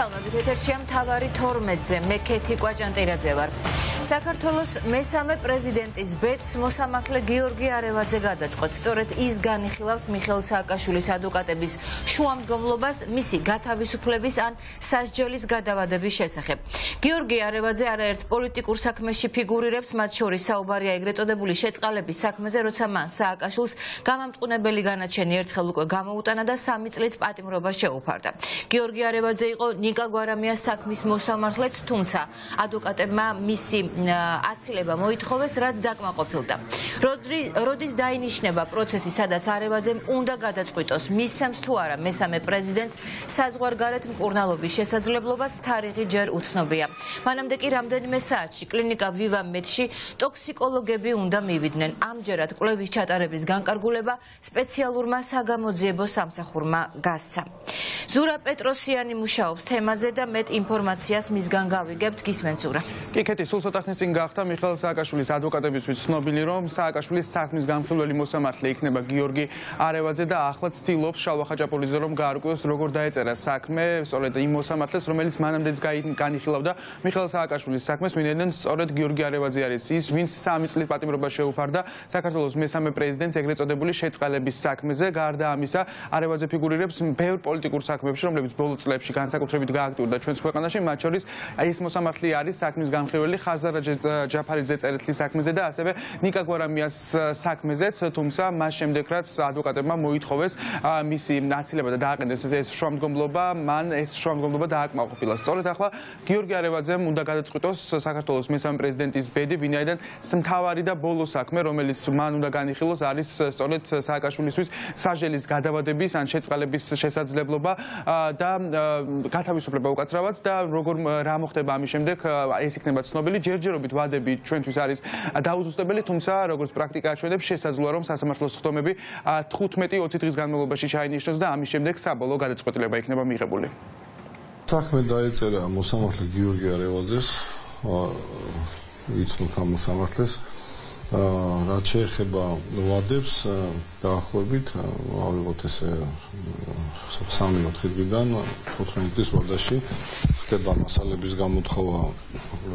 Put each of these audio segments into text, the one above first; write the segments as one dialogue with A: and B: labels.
A: tell them. მოგესალმებით ეთერშია მთავარი 12-ზე მე ქეთი კვაჭანტირაძე ვარ საქართველოს მესამე პრეზიდენტის ბედს მოსამართლე გიორგი არევაძე გადაწყვეტ სწორედ ის განიხილავს მიხელ სააკაშვილის ადვოკატების შუამდგომლობას მისი გათავისუფლების ან სასჯელის გადავადების შესახებ. გიორგი არევაძე არაერთ პოლიტიკურ საქმეში ფიგურირებს მათ შორის საუბარია ეგრეთ წოდებული შეწყალების საქმეზე როცა მან სააკაშვილს გამამტყუნებელი განაჩენი ერთხელ უკვე გამოუტანა და სამი წლით პატიმრობა შეუფარდა. გიორგი არევაძე იყო ნიკა გვარამიას საქმის მოსამართლეც თუმცა ადვოკატებმა მისი აცილება მოითხოვეს, რაც დაკმაყოფილდა. როდის დაინიშნება პროცესი, სადაც არევაძემ უნდა გადაწყვიტოს, მისცემს თუ არა მესამე პრეზიდენტს საზღვარგარეთ მკურნალობის შესაძლებლობას, თარიღი ჯერ უცნობია. მანამდე კი რამდენიმე საათში კლინიკა ვივა მედში ტოქსიკოლოგები უნდა მივიდნენ. ამჯერად კვლევის ჩატარების განკარგულება სპეციალურმა საგამოძიებო სამსახურმა გასცა. ზურა პეტროსიანი მუშაობს თემაზე და მეტ ინფორმაციას მისგან გავიგებთ გისმენთ ზურა.
B: კი კეთი, სულ ცოტა ხნის წინ გახდა მიხელ სააკაშვილის ადვოკატებისთვის ცნობილი, რომ სააკაშვილის საქმის განხილველი მოსამართლე იქნება გიორგი არევაძე და ახლა ცდილობს შალვა ხაჭაპურიძე რომ გაარკვიოს როგორ დაეწერა საქმე, სწორედ იმ მოსამართლეს, რომელიც მანამდეც განიხილავდა მიხელ სააკაშვილის საქმეს, ვინაიდან სწორედ გიორგი არევაძე არის ის, ვინც სამი წლის პატიმრობა შეუფარდა საქართველოს მესამე პრეზიდენტს ეგრეთ წოდებული შეწყალების საქმეზე. გარდა ამისა, არევაძე ფიგურირებს ბევრ პოლიტიკურ საქმეებში, რომლებიც ბოლო წლებში განსაკუთრებით გააქტიურდა ჩვენს ქვეყანაში, მათ შორის ეს მოსამართლე არის საქმის განხილველი ხაზარა ჯაფარიძე წერეთლის საქმეზე და ასევე ნიკა გვარამიას საქმეზეც, თუმცა მას შემდეგ რაც ადვოკატებმა მოითხოვეს მისი ნაცილება და დააყენეს ეს შრომდგომლობა, მან ეს შრომდგომლობა დააკმაყოფილა. სწორედ ახლა გიორგი არევაძემ უნდა გადაწყვიტოს საქართველოს მესამე პრეზიდენტის ბედი, ვინაიდან მთავარი და ბოლო საქმე, რომელიც მან უნდა განიხილოს, არის სწორედ სააკაშვილისთვის საჟელის გადავადების ან შეწყალების შესაძლებლობა და გათავისუფლება უკაცრავად და როგორ რა მოხდება ამის შემდეგ, ეს იქნება ცნობილი ჯერჯერობით ვადები ჩვენთვის არის დაუზუსტებელი, თუმცა როგორც პრაქტიკა აჩვენებს, შესაძლოა რომ სასამართლოს ხდომები 15-20 დღის განმავლობაში ჩაინიშნოს და ამის შემდეგ საბოლოო გადაწყვეტილება იქნება მიღებული.
C: საქმე დაეწერა მოსამართლე გიორგი არევაძეს, იცნობთ ამ მოსამართლეს. რაც შეეხება ვადებს დაახლოებით ავიღოთ ესე 3-4 დღიდან 15 დღის ვადაში ხდება მასალების გამოთხოვა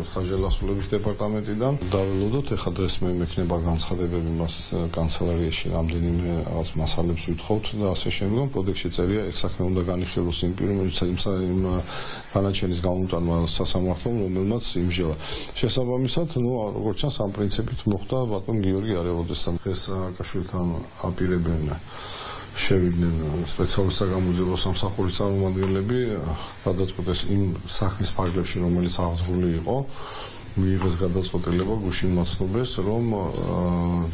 C: საჟელასულების დეპარტამენტიდან. დაველოდოთ, ეხლა დღეს მე მექნება განცხადებები მას კანცელარიაში რამდენიმე რაღაც მასალებს ვითხოვთ და ასე შემდგომ კოდექსში წერია ეგ საქმე უნდა განიხილოს იმ პირობებში, იმ განაჩენის გამოტანა სასამართლომ, რომელმაც იმჟელა. შესაბამისად, ნუ როგორც ჩანს, ამ პრინციპით მოხდა ბატონ გიორგი არევოძესთან დღეს აკაშვილთან აპირებენ შევიდნენ სპეციალურ საგამოძიებო სამსახურის წარმომადგენლები გადაწყვეტეს იმ საქმის ფარგლებში რომელიც აღძრული იყო. მიიღეს გადაწყვეტილება გუშინ მაცნობეს რომ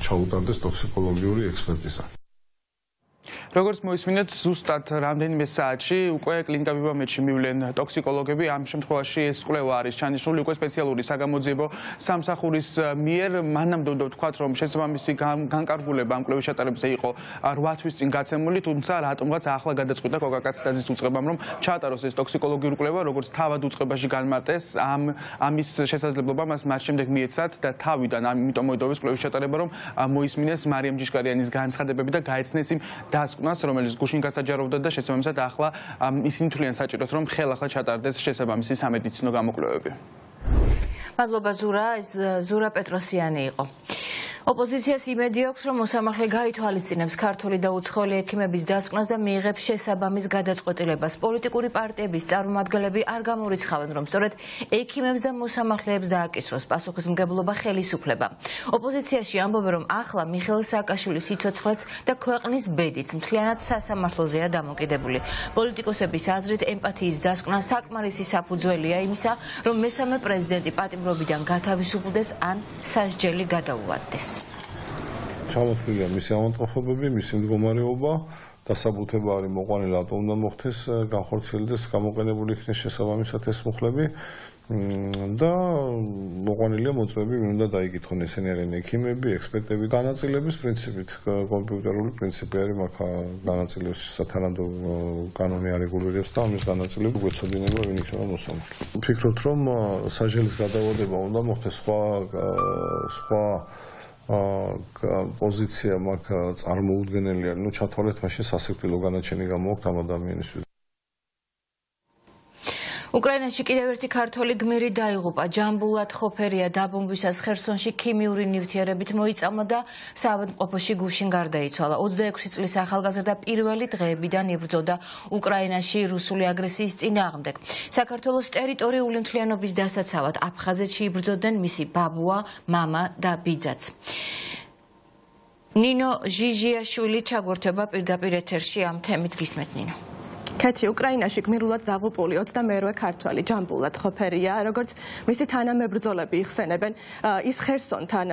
C: ჩაუტარდეს ტოქსიკოლოგიური ექსპერტიზა
B: როგორც მოისმინეთ, ზუსტად რამდენიმე საათში უკვე კლინიკა ვიბამეთში მივლენ ტოქსიკოლოგები. ამ შემთხვევაში ეს კვლევა არის ჩანიშნული უკვე სპეციალური საგამოძიებო სამსახურის მიერ. მანამდე უნდა ვთქვათ, რომ შესაბამისი განკარგულება ამ კვლევის ჩატარებაზე იყო 8 თვის წინ გაცემული, თუმცა რატომღაც ახლა გადაწყვიტა კოკაკაცდაზის უწყებამ, რომ ჩაატაროს ეს ტოქსიკოლოგიური კვლევა, როგორც თავად უწყებაში განმარტეს ამ ამის შესაძლებლობა მას მათ შემდეგ მიეცათ და თავიდან ამიტომ მოიდოვეს კვლევის ჩატარება, რომ მოისმინეს მარიამ ჯიშკარიანის განცხადებები და გაეცნეს იმ დასკვნას ქვეყნას, რომელიც გუშინ გასაჯაროვდა და შესაბამისად ახლა ისინი თვლიან საჭიროთ, რომ ხელახლა ჩატარდეს შესაბამისი სამედიცინო გამოკვლევები.
A: მადლობა ზურა, ეს ზურა პეტროსიანი იყო. ოპოზიციას იმედი აქვს, რომ მოსამართლე გაითვალისწინებს ქართული და უცხოელი ექიმების დასკვნას და მიიღებს შესაბამის გადაწყვეტილებას. პოლიტიკური პარტიების წარმომადგენლები არ გამორიცხავენ, რომ სწორედ ექიმებს და მოსამართლეებს დააკისროს პასუხისმგებლობა ხელისუფლება. ოპოზიციაში ამბობენ, რომ ახლა მიხეილ სააკაშვილის სიცოცხლეც და ქვეყნის ბედიც მთლიანად სასამართლოზეა დამოკიდებული. პოლიტიკოსების აზრით ემპათიის დასკვნა საკმარისი საფუძველია იმისა, რომ მესამე პრეზიდენტი პატიმრობიდან გათავისუფლდეს ან სასჯელი გადაუვადდეს.
C: ჩამოთვლილია მისი ამონტყოფობები, მისი მდგომარეობა, დასაბუთება არის მოყვანილი რატომ უნდა მოხდეს, განხორციელდეს გამოყენებული იქნეს შესაბამისად ეს მუხლები და მოყვანილია მოწმები, უნდა დაიკითხონ ესენი არიან ექიმები, ექსპერტები, განაწილების პრინციპით, კომპიუტერული პრინციპი არის მაგ განაწილების სათანადო კანონი არეგულირებს და ამის განაწილება გვეცოდინება ვინ იქნება მოსამართლე. ვფიქრობთ, რომ საჟელის გადავადება უნდა მოხდეს სხვა სხვა პოზიცია მაქვს წარმოუდგენელი არის. ნუ ჩათვალეთ მაშინ სასიკვდილო განაჩენი გამოგთ ამ ადამიანისთვის.
A: უკრაინაში კიდევ ერთი ქართველი გმირი დაიღუპა. ჯამბულად ხოფერია დაბომბვისას ხერსონში ქიმიური ნივთიერებით მოიწამლა და საავადმყოფოში გუშინ გარდაიცვალა. 26 წლის ახალგაზრდა პირველი დღეებიდან იბრძოდა უკრაინაში რუსული აგრესიის წინააღმდეგ. საქართველოს ტერიტორიული მთლიანობის დასაცავად აფხაზეთში იბრძოდნენ მისი ბაბუა, მამა და ბიძაც. ნინო ჟიჟიაშვილი ჩაგვერთება პირდაპირ ეთერში ამ თემით გისმეთ ნინო.
D: კეთი უკრაინაში გმირულად დაღუპული 22 ქართველი ჯამბულად ხოფერია, როგორც მისი თანამებრძოლები იხსენებენ, ის ხერსონთან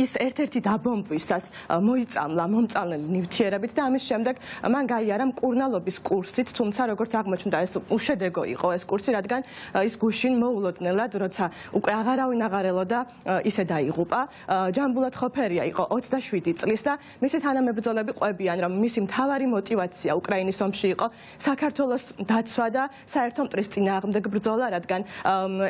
D: ის ერთ-ერთი დაბომბვისას მოიწამლა მომწამლელი ნივთიერებით და ამის შემდეგ მან გაიარა მკურნალობის კურსით, თუმცა როგორც აღმოჩნდა ეს უშედეგო იყო ეს კურსი, რადგან ის გუშინ მოულოდნელად, როცა უკვე აღარავინ აღარელოდა, ისე დაიღუპა. ჯამბულად ხოფერია იყო 27 წლის და მისი თანამებრძოლები ყვებიან, რომ მისი მთავარი мотиваცია უკრაინის ომში იყო საქართველოს დაცვა და საერთო მტრის წინააღმდეგ ბრძოლა, რადგან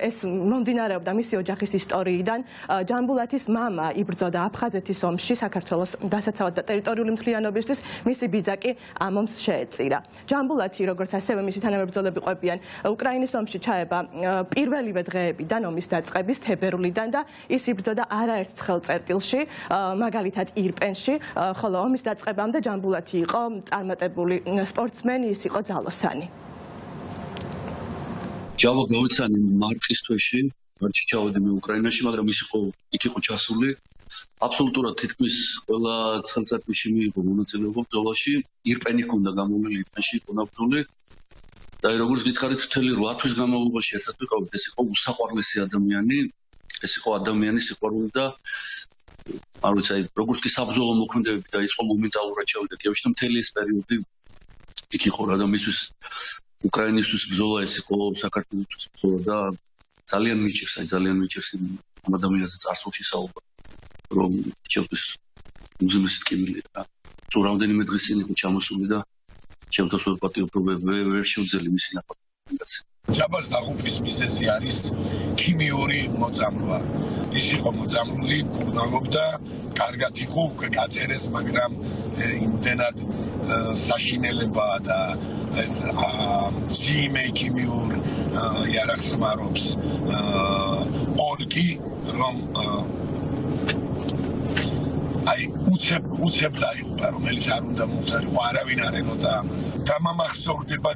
D: ეს მომდინარეობდა მისი ოჯახის ისტორიიდან. ჯამბულათის მამა იბრძოდა აფხაზეთის ომში საქართველოს დასაცავად და ტერიტორიული მთლიანობისთვის, მისი ბიძა კი ამ ომს შეეწირა. ჯამბულათი, როგორც ასევე მისი თანამებრძოლები ყვებიან, უკრაინის ომში ჩაება პირველივე დღეებიდან ომის დაწყების თებერვლიდან და ის იბრძოდა არაერთ ხელწერტილში, მაგალითად ირპენში, ხოლო ომის დაწყებამდე ჯამბულათი იყო წარმატებული სპორტსმენი, ის იყო ძალოსანი.
E: ჯავო გავიცანი მარტის თვეში, მარტში ჩავედი მე უკრაინაში, მაგრამ ის იყო იქ იყო ჩასული. აბსოლუტურად თითქმის ყველა ცხელწარფიში მიიღო მონაწილეობა ბრძოლაში. ირპენი ჰქონდა გამოვლილი ირპენში კონაფრული. და როგორც გითხარით, მთელი 8 თვის განმავლობაში ერთად ვიყავით, ეს იყო უსაყვარლესი ადამიანი. ეს იყო ადამიანის სიყვარული და არ ვიცი, როგორც კი საბრძოლო მოქმედებები დაიწყო მომენტალურად ჩავიდა კიევში და მთელი ეს პერიოდი იქ იყო რა და მისთვის უკრაინისთვის ბრძოლა ეს იყო საქართველოსთვის ბრძოლა და ძალიან მიჭირს აი ძალიან მიჭირს ამ ადამიანზე წარსულში საუბარი რომ ჩემთვის უზმესი ტკივილი რა. თუ რამდენიმე დღის წინ იყო ჩამოსული და ჩემთვის ვერ პატიო ვერ შევძელი მისი ნაპატი
F: ჯაბას დაღუპვის მიზეზი არის ქიმიური მოწამვლა. ის იყო მოწამლული პურნალობდა კარგად იყო გაწერეს მაგრამ იმდენად საშინელება და ეს ძიმე ქიმიურ იარაღს მარობს ორკი რომ აი უცებ უცებ დაიღუპა რომელიც არ უნდა მოხდარიყო არავინ არ ელოდა ამას. დამამახსოვრდება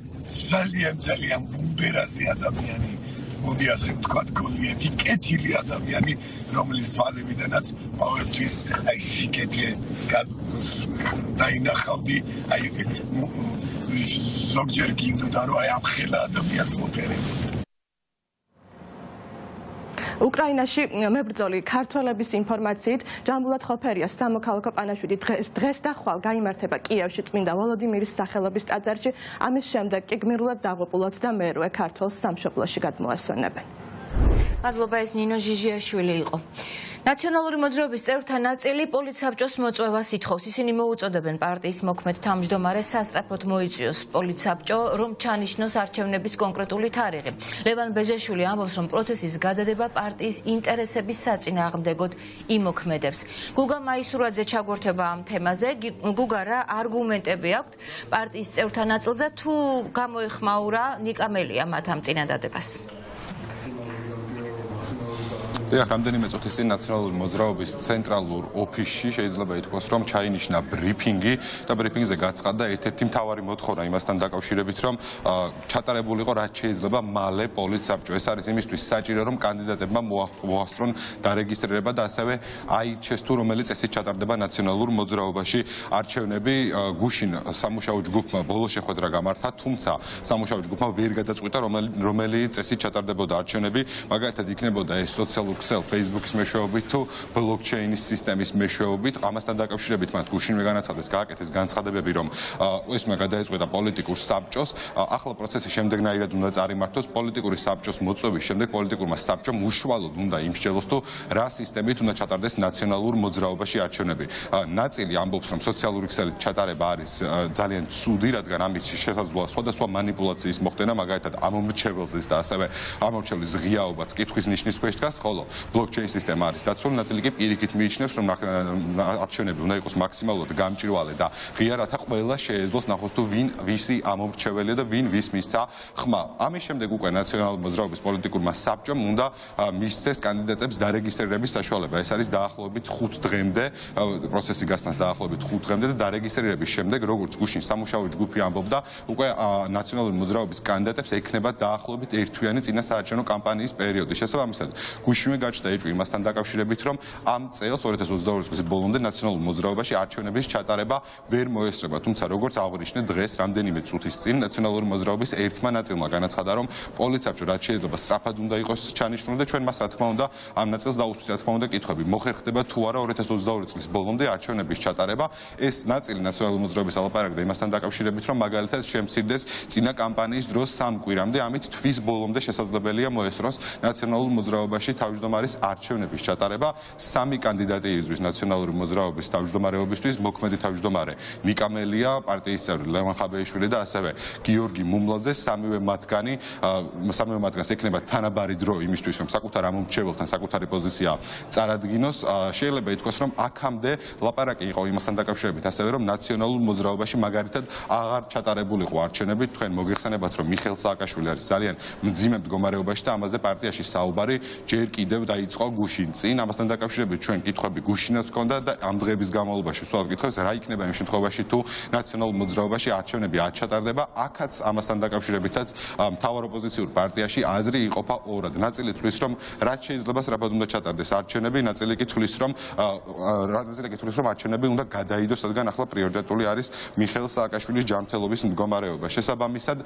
F: ძალიან ძალიან ბუნდერაზი ადამიანი. მოდი ასე ვთქვა გონიეთი კეთილი ადამიანი რომელიც თვალებიდანაც ყოველთვის აი სიკეთე დაინახავდი აი ზოგჯერ გინდოდა რომ აი ამ ხელა ადამიანს მოფერებოდი
D: უკრაინაში მებრძოლი ქართველების ინფორმაციით ჯამბულად ხოფერიას სამოქალაქო პანაშვიდი დღეს დღეს და ხვალ გამართება კიევში წმინდა ვოლოდიმირის სახელობის ტაძარში. ამის შემდეგ კი გმირულად დაღუპულ 22 ქართველს სამშობლოში გადმოასვენებენ
A: მადლობა ეს ნინო ჟიჟიაშვილი იყო ნაციონალური მოძრაობის წევრთა ნაწილი პოლიცაბჭოს მოწვევას ითხოვს. ისინი მოუწოდებენ პარტიის მოქმედ თავმჯდომარეს სასწრაფოდ მოიწვიოს პოლიცაბჭო, რომ ჩანიშნოს არჩევნების კონკრეტული თარიღი. ლევან ბეჟაშვილი ამბობს, რომ პროცესის გადადება პარტიის ინტერესების საწინააღმდეგოდ იმოქმედებს. გუგა მაისურაძე ჩაგვერთება ამ თემაზე. გუგა რა არგუმენტები აქვს პარტიის წევრთა ნაწილზე თუ გამოიხმაურა ნიკამელია მათ ამ წინადადებას?
G: დიახ, რამდენიმე წუთის წინ ნაციონალური მოძრაობის ცენტრალურ ოფისში შეიძლება ითქვას, რომ ჩაინიშნა ბრიფინგი და ბრიფინგზე გაცხადდა ერთ-ერთი მთავარი მოთხოვნა იმასთან დაკავშირებით, რომ ჩატარებულიყო რაც შეიძლება მალე პოლიცაბჭო. ეს არის იმისთვის საჭირო, რომ კანდიდატებმა მოასწრონ დარეგისტრირება და ასევე აირჩეს თუ რომელი წესით ჩატარდება ნაციონალურ მოძრაობაში არჩევნები. გუშინ სამუშაო ჯგუფმა ბოლო შეხვედრა გამართა, თუმცა სამუშაო ჯგუფმა ვერ გადაწყვიტა რომელი რომელი წესით ჩატარდებოდა არჩევნები, მაგალითად იქნებოდა ეს სოციალურ Excel, Facebook-ის მეშვეობით თუ ბლოკჩეინის სისტემის მეშვეობით, ამასთან დაკავშირებით მათ გუშინვე განაცხადეს, გააკეთეს განცხადებები, რომ ესმა გადაეწყვეტა პოლიტიკურ საბჭოს, ახლა პროცესი შემდეგნაირად უნდა წარიმართოს, პოლიტიკური საბჭოს მოწვევის შემდეგ პოლიტიკურმა საბჭომ უშუალოდ უნდა იმსჯელოს თუ რა სისტემით უნდა ჩატარდეს ნაციონალურ მოძრაობაში არჩევნები. ნაწილი ამბობს, რომ სოციალური ქსელით ჩატარება არის ძალიან ცუდი, რადგან ამით შესაძლოა სხვადასხვა манипуляციის მოხდენა, მაგალითად ამომრჩეველზეც და ასევე ამომრჩევლის ღიაობაც კითხვის ნიშნის ქვეშ დგას, ხოლო ბლოკჩეინ სისტემა არის დაცული, ნაწილი კი პირიქით მიიჩნევს, რომ არჩევნები უნდა იყოს მაქსიმალურად გამჭვირვალე და ღიარათა ყველა შეეძლოს ნახოს თუ ვინ ვისი ამომრჩეველია და ვინ ვის მისცა ხმა. ამის შემდეგ უკვე ნაციონალური მოძრაობის პოლიტიკურმა საბჭომ უნდა მისცეს კანდიდატებს დარეგისტრირების საშუალება. ეს არის დაახლოებით 5 დღემდე პროცესი გასტანს დაახლოებით 5 დღემდე და დარეგისტრირების შემდეგ როგორც გუშინ სამუშაო ჯგუფი ამბობდა, უკვე ნაციონალური მოძრაობის კანდიდატებს ექნება დაახლოებით ერთვიანი წინა საარჩევნო კამპანიის პერიოდი. შესაბამისად, გუშინვე გაჩნდა ეჭვი იმასთან დაკავშირებით, რომ ამ წელს 2022 წლის ბოლომდე ნაციონალურ მოძრაობაში არჩევნების ჩატარება ვერ მოესწრება. თუმცა როგორც აღნიშნე დღეს რამდენიმე წუთის წინ ნაციონალური მოძრაობის ერთმა ნაწილმა განაცხადა, რომ პოლიციაბჭო რაც შეიძლება სწრაფად უნდა იყოს ჩანიშნული და ჩვენ მას რა თქმა უნდა ამ ნაწილს დაუსვით რა თქმა უნდა კითხვები. მოხერხდება თუ არა 2022 წლის ბოლომდე არჩევნების ჩატარება? ეს ნაწილი ნაციონალური მოძრაობის ალაპარაკდა იმასთან დაკავშირებით, რომ მაგალითად შემცირდეს წინა კამპანიის დროს სამ კვირამდე, ამით თვის ბოლომდე შესაძლებელია მოესწროს ნაციონალურ მოძრაობაში თავმჯდომარის არჩევნების ჩატარება. სამი კანდიდატი იზრვის ნაციონალური მოძრაობის თავმჯდომარეობისთვის, მოქმედი თავმჯდომარე ნიკამელია, პარტიის წევრი ლევან ხაბეიშვილი და ასევე გიორგი მუმლაძე, სამივე მათგანი, სამივე მათგანს ექნება თანაბარი დრო იმისთვის, რომ საკუთარ ამომრჩეველთან საკუთარი პოზიცია წარადგინოს. შეიძლება ითქვას, რომ აქამდე ლაპარაკი იყო იმასთან დაკავშირებით, ასევე რომ ნაციონალურ მოძრაობაში მაგალითად აღარ ჩატარებულიყო არჩევნები, თქვენ მოგეხსენებათ, რომ მიხელ სააკაშვილი არის ძალიან მძიმე მდგომარეობაში და ამაზე პარტიაში საუბარი ჯერ კიდევ დაიწყო გუშინ წინ. ამასთან დაკავშირებით ჩვენ კითხვები გუშინაც ჰქონდა და ამ დღეების განმავლობაში სულ კითხავს რა იქნება იმ შემთხვევაში თუ ნაციონალურ მოძრაობაში არჩევნები არ ჩატარდება. აქაც ამასთან დაკავშირებითაც მთავარ ოპოზიციურ პარტიაში აზრი იყოფა ორად. ნაწილი თვლის, რომ რაც შეიძლება სწრაფად უნდა ჩატარდეს არჩევნები, ნაწილი კი თვლის, რომ ნაწილი კი თვლის, რომ არჩევნები უნდა გადაიდოს, რადგან ახლა პრიორიტეტული არის მიხეილ სააკაშვილის ჯანმრთელობის მდგომარეობა. შესაბამისად,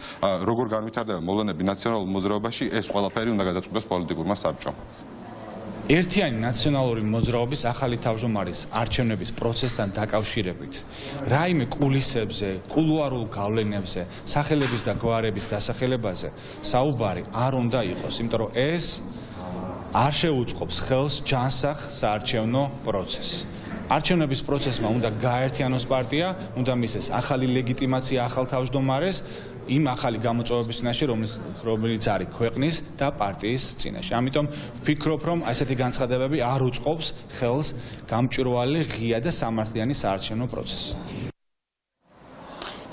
G: როგორ განვითარდება მოვლენები ნაციონალურ მოძრაობაში, ეს ყველაფერი უნდა გადაწყვეტოს პოლიტიკურმა საბჭომ.
H: ერთიანი ნაციონალური მოძრაობის ახალი თავმჯდომარის არჩევნების პროცესთან დაკავშირებით რაიმე კულისებზე, კულუარულ გავლენებზე, სახელების და გვარების დასახელებაზე საუბარი არ უნდა იყოს, იმიტომ რომ ეს არ შეუწყობს ხელს ჯანსახ საარჩევნო პროცესს. არჩევნების პროცესმა უნდა გაერთიანოს პარტია, უნდა მისცეს ახალი ლეგიტიმაცია ახალ თავმჯდომარეს იმ ახალი გამოწვევების წინაშე, რომელიც რომელიც არის ქვეყნის და პარტიის წინაშე. ამიტომ ვფიქრობ, რომ ასეთი განცხადებები არ უწყობს ხელს გამჭვირვალე ღია და სამართლიანი საარჩევნო პროცესს.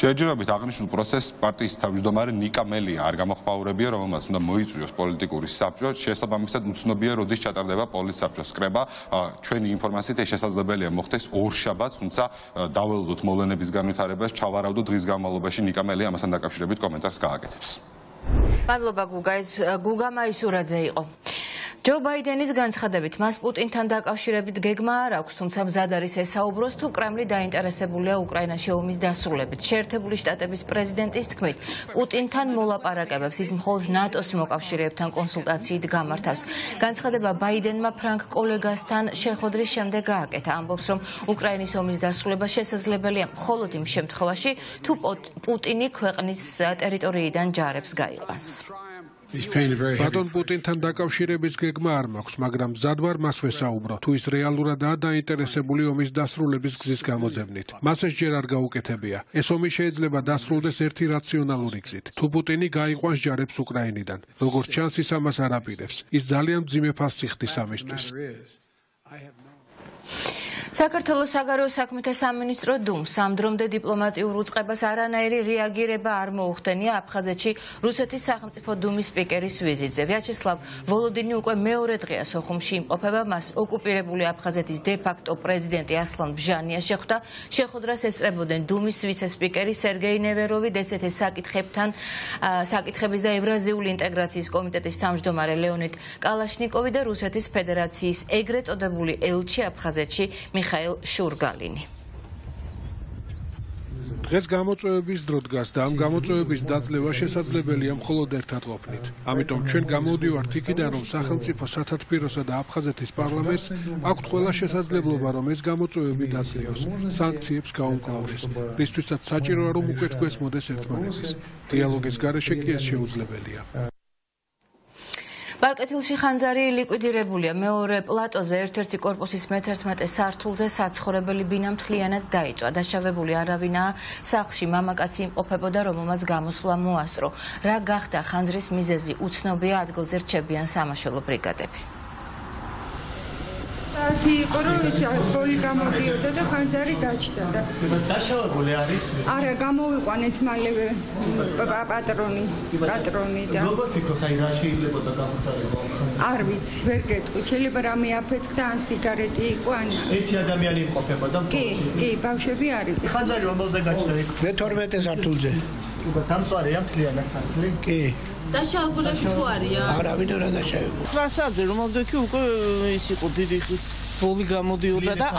G: ჯერჯერობით აღნიშნულ პროცესს პარტიის თავმჯდომარე ნიკა მელია არ გამოხმაურებია, რომელმაც უნდა მოიწვიოს პოლიტიკური საბჭო, შესაბამისად უცნობია, როდის ჩატარდება პოლიტ საბჭოს კრება. ჩვენი ინფორმაციით ეს შესაძლებელია მოხდეს ორ შაბათს, თუმცა დაველოდოთ მოვლენების განვითარებას, ჩავარავდოთ დღის განმავლობაში ნიკა მელია ამასთან დაკავშირებით კომენტარს გააკეთებს.
A: მადლობა გუგა, ეს გუგა მაისურაძე იყო. ჯო ბაიდენის განცხადებით მას პუტინთან დაკავშირებით გეგმა არ აქვს, თუმცა მზად არის ესაუბროს თუ კრემლი დაინტერესებულია უკრაინაში ომის დასრულებით. შეერთებული შტატების პრეზიდენტის თქმით, პუტინთან მოლაპარაკებებს ის მხოლოდ ნატოს მოკავშირეებთან კონსულტაციით გამართავს. განცხადება ბაიდენმა ფრანკ კოლეგასთან შეხვედრის შემდეგ გააკეთა. ამბობს, რომ უკრაინის ომის დასრულება შესაძლებელია მხოლოდ იმ შემთხვევაში, თუ პუტინი ქვეყნის ტერიტორიიდან ჯარებს გაიყვანს.
I: ბატონ პუტინთან დაკავშირების გეგმა არ მაქვს, მაგრამ მზად ვარ მას ვესაუბრო. თუ ის რეალურადაა დაინტერესებული ომის დასრულების გზის გამოძებნით, მას ეს ჯერ არ გაუკეთებია. ეს ომი შეიძლება დასრულდეს ერთი რაციონალური გზით. თუ პუტინი გაიყვანს ჯარებს უკრაინიდან, როგორც ჩანს ის ამას არ აპირებს. ის ძალიან მძიმე ფასი ხდის ამისთვის.
A: საქართველოს საგარეო საქმეთა სამინისტრო დუმს ამ დრომდე დიპლომატიურ უწყებას არანაირი რეაგირება არ მოუხდენია აფხაზეთში რუსეთის სახელმწიფო დუმის სპიკერის ვიზიტზე. ვიაჩესლავ ვოლოდინი უკვე მეორე დღეა სოხუმში იმყოფება, მას ოკუპირებული აფხაზეთის დე-ფაქტო პრეზიდენტი ასლან ბჟანია შეხვდა. შეხვდრას ეწრებოდნენ დუმის ვიცე-სპიკერი სერგეი ნევეროვი, დსთ-ის საკითხებთან საკითხების და ევრაზიული ინტეგრაციის კომიტეტის თავმჯდომარე ლეონიდ კალაშნიკოვი და რუსეთის ფედერაციის ეგრეთ წოდებული ელჩი აფხაზეთში მიხაილ შურგალინი.
I: დღეს გამოწვევების დრო დგას და ამ გამოწვევების დაძლევა შესაძლებელია მხოლოდ ერთად ყოფნით. ამიტომ ჩვენ გამოდივართ იქიდან, რომ სახელმწიფო სათათბიროსა და აფხაზეთის პარლამენტს აქვთ ყველა შესაძლებლობა, რომ ეს გამოწვევები დაძლეოს, სანქციებს გაუმკლავდეს, რისთვისაც საჭიროა რომ უკვე თქვენ მოდეს ერთმანეთის. დიალოგის გარეშე კი ეს შეუძლებელია.
A: პარკეთილში ხანძარი ლიკვიდირებულია. მეორე პლატოზე ერთ-ერთი კორპუსის მე-11 სართულზე საცხოვრებელი ბინა მთლიანად დაიწვა. დაშავებული არავინაა. სახლში მამაკაცი იმყოფებოდა რომელმაც გამოსვლა მოასწრო. რა გახდა ხანძრის მიზეზი? უცნობია ადგილზე რჩებიან სამაშველო ბრიგადები
J: ერთი იყო რომ ის ბოლი გამოდიოდა და ხანძარი დაჭდა და
K: დაშალაგული არის?
J: არა გამოვიყვანეთ მალევე პატრონი პატრონი და
K: როგორ ფიქრობთ აი რა შეიძლება და გამختارიყო
J: არ ვიცი ვერ გეტყვი შეიძლება რამე აფეთქდა ან სიგარეტი იყო ან
K: ერთი ადამიანი იმყოფება და
J: კი კი ბავშვები არის.
K: ხანძარი რომელზე გაჭდა
L: მე 12 სართულზე
K: უკვე დამწვარეა მთლიანად სახლი
M: კი დაშავებულები თუ არიან?
L: არავინ არ დაშავებული.
N: ტრასაზე რომელზე კი უკვე ის იყო დიდი ხის ბოლი გამოდიოდა და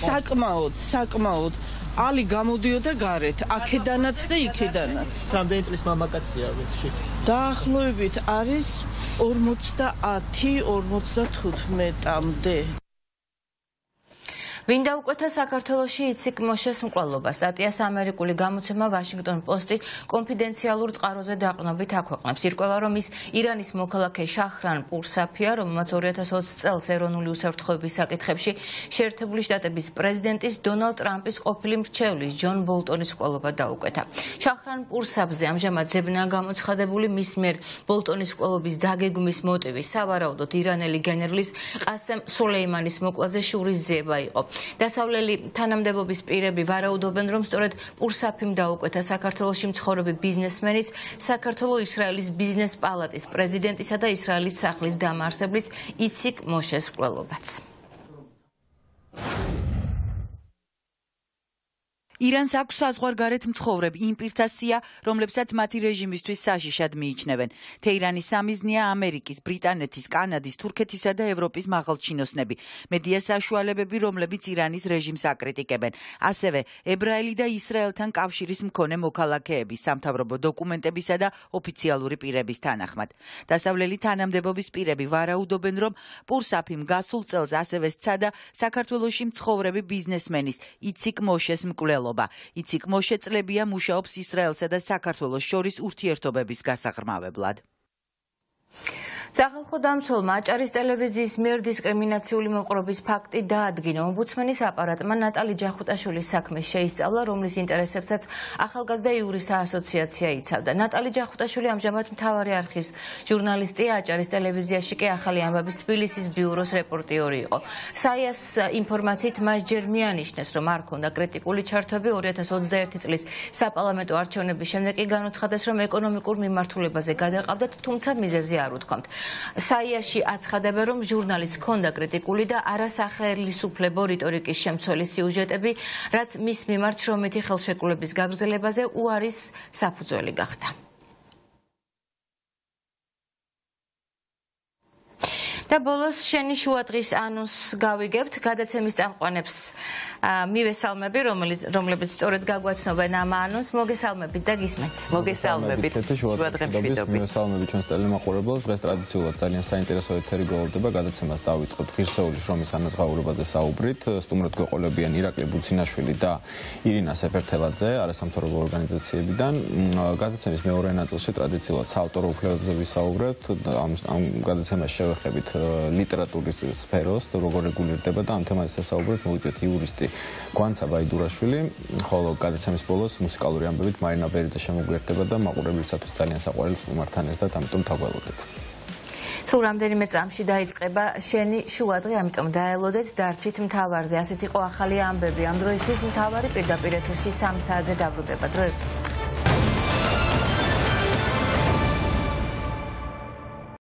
N: საკმაოდ, საკმაოდ ალი გამოდიოდა გარეთ, აქედანაც და იქედანაც.
K: რამდენი წლის მამაკაცია ვიცი?
N: დაახლოებით არის 50-55-მდე.
A: ვინ დაუკვეთა საქართველოსი იციკ მოშეს მკვლელობა სტატიას ამერიკული გამოცემა ვაშინგტონ პოსტი კონფიდენციალურ წყაროზე დაყრდნობით აქვეყნებს. ირკვევა რომ ის ირანის მოქალაქე შახრან პურსაფია რომელმაც 2020 წელს ეროვნული უსაფრთხოების საკითხებში შეერთებული შტატების პრეზიდენტის დონალდ ტრამპის ყოფილი მრჩევლის ჯონ ბოლტონის მკვლელობა დაუკვეთა შახრან პურსაფზე ამჟამად ზებნა გამოცხადებული მის მიერ ბოლტონის მკვლელობის დაგეგმვის მოტივი. სავარაუდოდ ირანელი გენერლის ყასემ სულეიმანის მოკვლაზე შურის ძიება იყო დასავლელი თანამდებობის პირები ვარაუდობენ, რომ სწორედ პურსაფიმ დაუკვეთა საქართველოსი მცხოვრები ბიზნესმენის, საქართველოს-ისრაელის ბიზნეს პალატის პრეზიდენტისა და ისრაელის სახლის დამაარსებლის იციკ მოშეს მკვლელობაც.
O: ირანს აქვს საზღვარგარეთ მცხოვრები იმ პირთასია, რომლებსაც მათი რეჟიმისთვის საშიშად მიიჩნევენ. თეირანის სამიზნია ამერიკის, ბრიტანეთის, კანადის, თურქეთისა და ევროპის მაღალჩინოსნები. მედია საშუალებები, რომლებიც ირანის რეჟიმს აკრიტიკებენ. ასევე ებრაელი და ისრაელთან კავშირის მქონე მოქალაქეები, სამთავრობო დოკუმენტებისა და ოფიციალური პირების თანახმად. დასავლელი თანამდებობის პირები ვარაუდობენ, რომ პურსაფიმ გასულ წელს ასევე სცადა საქართველოსში მცხოვრები ბიზნესმენის იციკ მოშეს მკვლელობა. მმართველობა. იციკ მოშეწლებია მუშაობს ისრაელსა და საქართველოს შორის ურთიერთობების გასაღრმავებლად.
A: სახალხო დამცველმა აჭარის ტელევიზიის მიერ დისკრიმინაციული მოპყრობის ფაქტი დაადგინა. ომბუდსმენის აპარატმა ნატალი ჯახუტაშვილის საქმე შეისწავლა, რომლის ინტერესებსაც ახალგაზრდა იურისტთა ასოციაცია იცავდა. ნატალი ჯახუტაშვილი ამჟამად მთავარი არქის ჟურნალისტია აჭარის ტელევიზიაში კი ახალი ამბების თბილისის ბიუროს რეპორტიორი იყო. საიას ინფორმაციით მას ჯერ მიანიშნეს, რომ არ ქონდა კრიტიკული ჩართვები 2021 წლის საპარლამენტო არჩევნების შემდეგ კი განუცხადეს, რომ ეკონომიკურ მიმართულებაზე გადაყავდათ, თუმცა მიზეზი არ უთქვამთ. საიაში აცხადებენ, რომ ჟურნალის ქონდა კრიტიკული და არასახელისუფლებო რიტორიკის შემცველი სიუჟეტები, რაც მის მიმართ შრომითი ხელშეკრულების გაგრძელებაზე უარის საფუძველი გახდა. და ბოლოს შენი შუადღის ანუს გავიგებთ გადაცემის წამყვანებს. მივესალმები რომელიც რომლებიც სწორედ გაგვაცნობენ ამ ანუს. მოგესალმებით და გისმენთ.
P: მოგესალმებით. შუადღების მივესალმები ჩვენს ტელემაყურებელს. დღეს ტრადიციულად ძალიან საინტერესო ეთერი გოლდება გადაცემას დავიწყოთ ღირსეული შრომის ანაზღაურებაზე საუბრით. სტუმრად გვეყოლებიან ირაკლი ბუცინაშვილი და ირინა სეფერთელაძე არასამთავრობო ორგანიზაციებიდან. გადაცემის მეორე ნაწილში ტრადიციულად საავტორო უფლებებზე ვისაუბრებთ ამ ამ გადაცემას შევეხებით ლიტერატურის სფეროს, როგორ რეგულირდება და ამ თემაზე საუბრობთ მოიწვეთ იურისტი გვანცა ბაიდურაშვილი, ხოლო გადაცემის ბოლოს მუსიკალური ამბებით მარინა ბერიძე შემოგვიერთდება და მაყურებლისათვის ძალიან საყვარელ სტუმართან ერთად ამიტომ თაგველოდეთ.
A: სულ რამდენიმე წამში დაიწყება შენი შუადღე, ამიტომ დაელოდეთ დარჩით მთავარზე. ასეთ იყო ახალი ამბები. ამ დროისთვის მთავარი პირდაპირ ეთერში 3 საათზე დაბრუნდება. დროებით.